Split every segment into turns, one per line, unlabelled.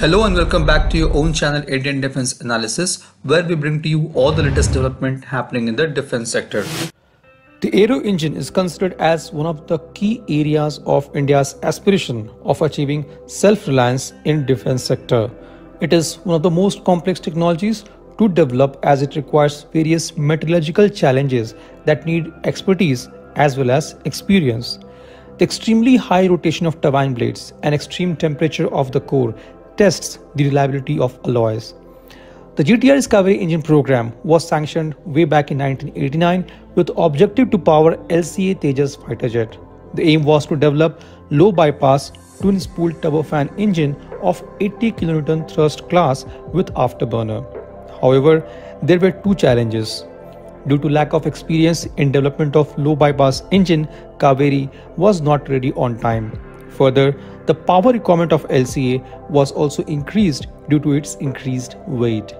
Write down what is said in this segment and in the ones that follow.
Hello and welcome back to your own channel Indian Defense Analysis where we bring to you all the latest development happening in the defense sector.
The Aero engine is considered as one of the key areas of India's aspiration of achieving self-reliance in defense sector. It is one of the most complex technologies to develop as it requires various metallurgical challenges that need expertise as well as experience. The extremely high rotation of turbine blades and extreme temperature of the core tests the reliability of alloys. The GTRE Kaveri engine program was sanctioned way back in 1989 with objective to power LCA Tejas fighter jet. The aim was to develop low bypass twin spool turbofan engine of 80 kN thrust class with afterburner. However, there were two challenges. Due to lack of experience in development of low bypass engine, Kaveri was not ready on time. Further, the power requirement of LCA was also increased due to its increased weight.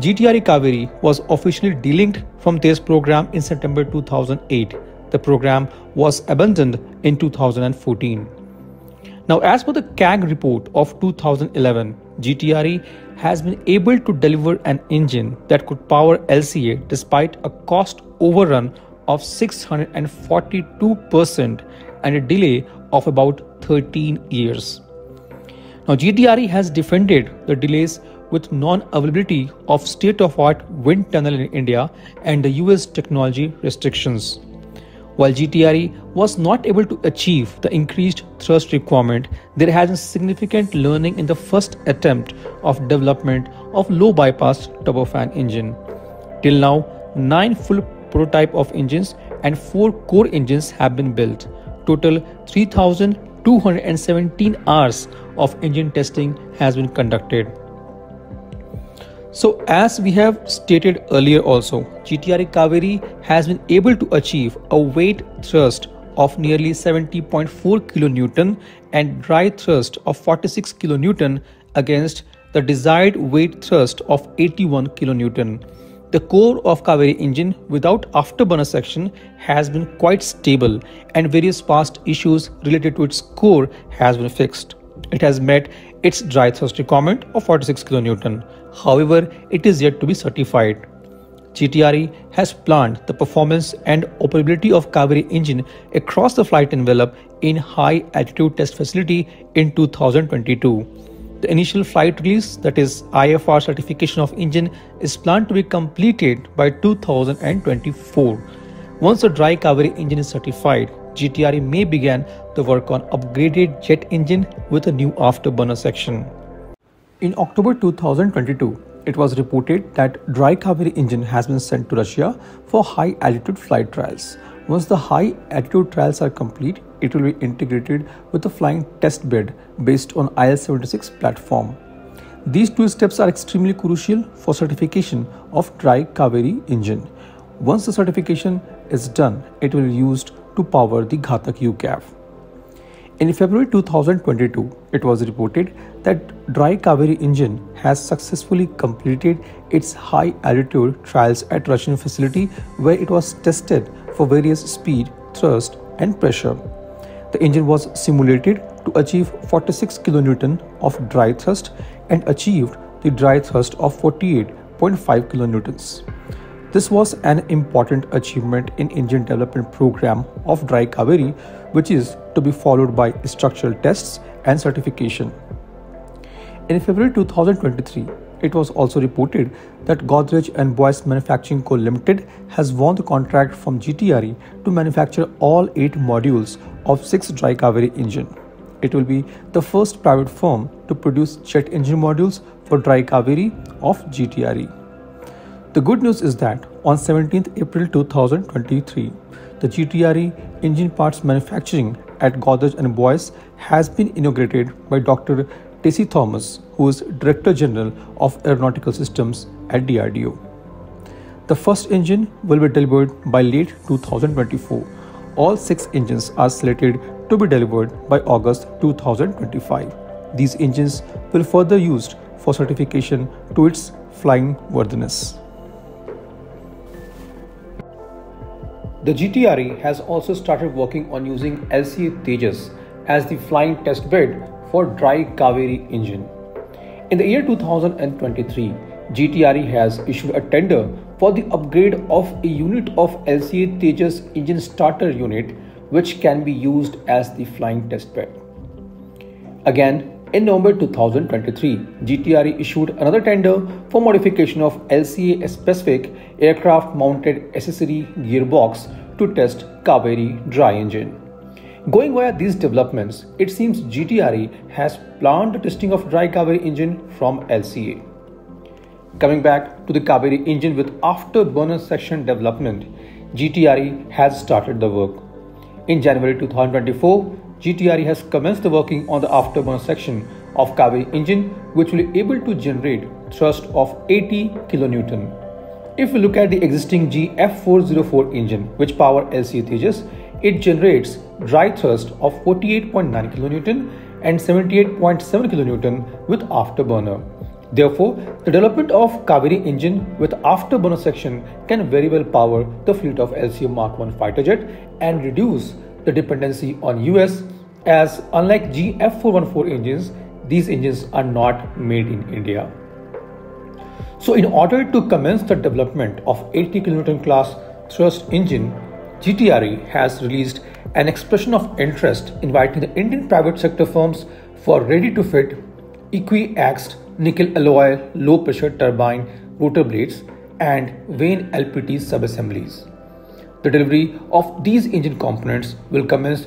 GTRE Kaveri was officially delinked from this program in September 2008. The program was abandoned in 2014. Now, as per the CAG report of 2011, GTRE has been able to deliver an engine that could power LCA despite a cost overrun of 642% and a delay of about 13 years. Now, GTRE has defended the delays with non-availability of state-of-art wind tunnel in India and the US technology restrictions. While GTRE was not able to achieve the increased thrust requirement, there has been significant learning in the first attempt of development of low bypass turbofan engine. Till now, 9 full prototype of engines and 4 core engines have been built. Total 3217 hours of engine testing has been conducted. So as we have stated earlier also, GTRE Kaveri has been able to achieve a wet thrust of nearly 70.4 kN and dry thrust of 46 kN against the desired wet thrust of 81 kN. The core of Kaveri engine without afterburner section has been quite stable and various past issues related to its core has been fixed. It has met its dry thrust requirement of 46 kN. However, it is yet to be certified. GTRE has planned the performance and operability of Kaveri engine across the flight envelope in high altitude test facility in 2022. The initial flight release that is IFR certification of engine is planned to be completed by 2024. Once the dry Kaveri engine is certified, GTRE may begin the work on upgraded jet engine with a new afterburner section. In October 2022, it was reported that dry Kaveri engine has been sent to Russia for high altitude flight trials. Once the high altitude trials are complete, it will be integrated with a flying test bed based on IL-76 platform. These two steps are extremely crucial for certification of dry Kaveri engine. Once the certification is done, it will be used to power the Ghatak UCAV. In February 2022, it was reported that Dry Kaveri engine has successfully completed its high altitude trials at Russian facility where it was tested for various speed, thrust and pressure. The engine was simulated to achieve 46 kN of dry thrust and achieved the dry thrust of 48.5 kN. This was an important achievement in engine development program of Dry Kaveri, which is to be followed by structural tests and certification. In February 2023, it was also reported that Godrej and Boyce Manufacturing Co Limited has won the contract from GTRE to manufacture all 8 modules of 6 Dry Kaveri engine. It will be the first private firm to produce jet engine modules for Dry Kaveri of GTRE. The good news is that on 17th April 2023, the GTRE engine parts manufacturing at Godrej and Boyce has been inaugurated by Dr. Tessy Thomas, who is Director General of Aeronautical Systems at DRDO. The first engine will be delivered by late 2024. All six engines are slated to be delivered by August 2025. These engines will further used for certification to its flying worthiness. The GTRE has also started working on using LCA Tejas as the flying test bed for dry Kaveri engine. In the year 2023, GTRE has issued a tender for the upgrade of a unit of LCA Tejas engine starter unit which can be used as the flying testbed. Again, in November 2023, GTRE issued another tender for modification of LCA specific aircraft mounted accessory gearbox to test Kaveri dry engine. Going via these developments, it seems GTRE has planned the testing of dry Kaveri engine from LCA. Coming back to the Kaveri engine with afterburner section development, GTRE has started the work. In January 2024, GTRE has commenced working on the afterburner section of Kaveri engine which will be able to generate thrust of 80 kN. If we look at the existing GE F404 engine which power LCA Tejas, it generates dry thrust of 48.9 kN and 78.7 kN with afterburner. Therefore, the development of Kaveri engine with afterburner section can very well power the fleet of LCA Mark 1 fighter jet and reduce the dependency on US as unlike GE F414 engines, these engines are not made in India. So in order to commence the development of 80 kN class thrust engine, GTRE has released an expression of interest inviting the Indian private sector firms for ready to fit equi-axed nickel alloy low pressure turbine rotor blades and vane LPT subassemblies. The delivery of these engine components will commence